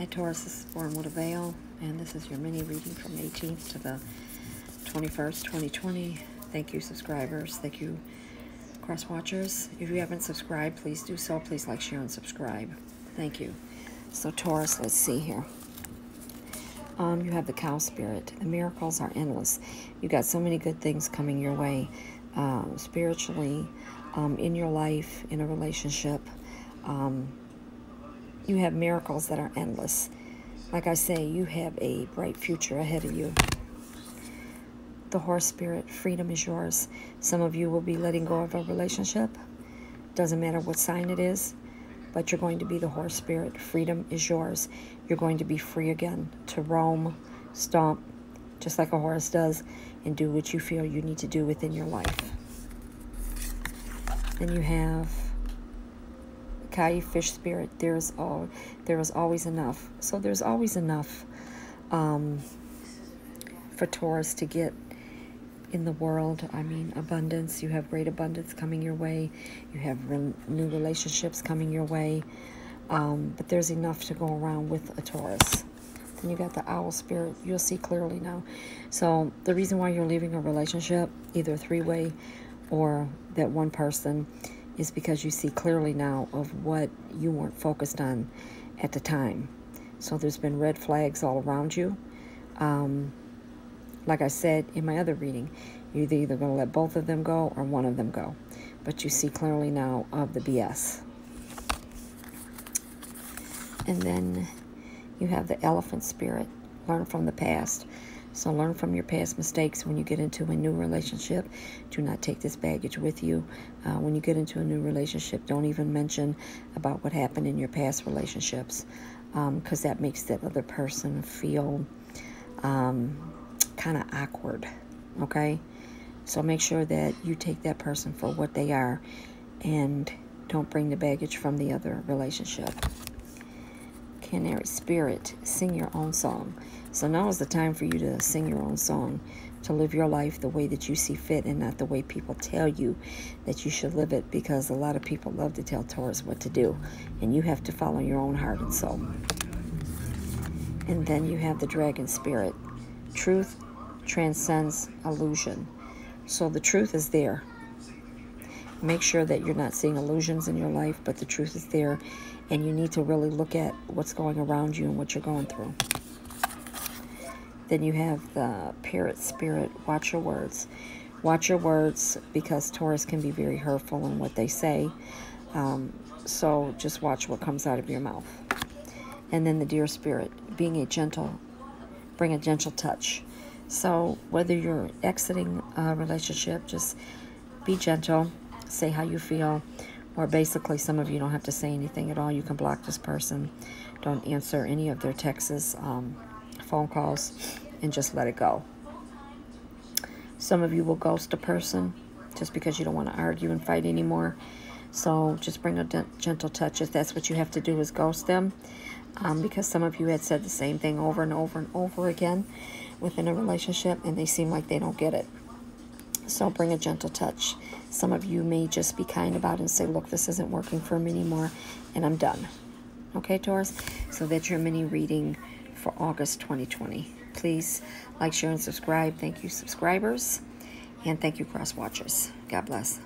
Hi Taurus, this is Born with a Veil, and this is your mini reading from 18th to the 21st, 2020. Thank you, subscribers. Thank you, cross watchers. If you haven't subscribed, please do so. Please like, share, and subscribe. Thank you. So Taurus, let's see here. Um, you have the cow spirit. The miracles are endless. You got so many good things coming your way, um, spiritually, um, in your life, in a relationship. Um, you have miracles that are endless. Like I say, you have a bright future ahead of you. The horse spirit, freedom is yours. Some of you will be letting go of a relationship. Doesn't matter what sign it is, but you're going to be the horse spirit. Freedom is yours. You're going to be free again to roam, stomp, just like a horse does, and do what you feel you need to do within your life. Then you have Koi fish spirit, there's all there is always enough. So there's always enough um, for Taurus to get in the world. I mean, abundance. You have great abundance coming your way. You have re new relationships coming your way. Um, but there's enough to go around with a Taurus. Then you got the owl spirit. You'll see clearly now. So the reason why you're leaving a relationship, either three-way or that one person, is because you see clearly now of what you weren't focused on at the time. So there's been red flags all around you. Um, like I said in my other reading, you're either going to let both of them go or one of them go. But you see clearly now of the BS. And then you have the elephant spirit. Learn from the past. So learn from your past mistakes when you get into a new relationship. Do not take this baggage with you. Uh, when you get into a new relationship, don't even mention about what happened in your past relationships because um, that makes that other person feel um, kind of awkward, okay? So make sure that you take that person for what they are and don't bring the baggage from the other relationship. Canary Spirit, sing your own song. So now is the time for you to sing your own song, to live your life the way that you see fit and not the way people tell you that you should live it because a lot of people love to tell Taurus what to do and you have to follow your own heart and soul. And then you have the Dragon Spirit. Truth transcends illusion. So the truth is there. Make sure that you're not seeing illusions in your life, but the truth is there and you need to really look at what's going around you and what you're going through. Then you have the parrot spirit. Watch your words. Watch your words because Taurus can be very hurtful in what they say. Um, so just watch what comes out of your mouth. And then the deer spirit, being a gentle, bring a gentle touch. So whether you're exiting a relationship, just be gentle, say how you feel, or basically some of you don't have to say anything at all. You can block this person. Don't answer any of their texts. Um, phone calls and just let it go. Some of you will ghost a person just because you don't want to argue and fight anymore. So just bring a gentle touch if that's what you have to do is ghost them. Um, because some of you had said the same thing over and over and over again within a relationship and they seem like they don't get it. So bring a gentle touch. Some of you may just be kind about it and say, look, this isn't working for me anymore and I'm done. Okay, Taurus? So that's your mini reading for August 2020. Please like, share, and subscribe. Thank you, subscribers. And thank you, cross watchers. God bless.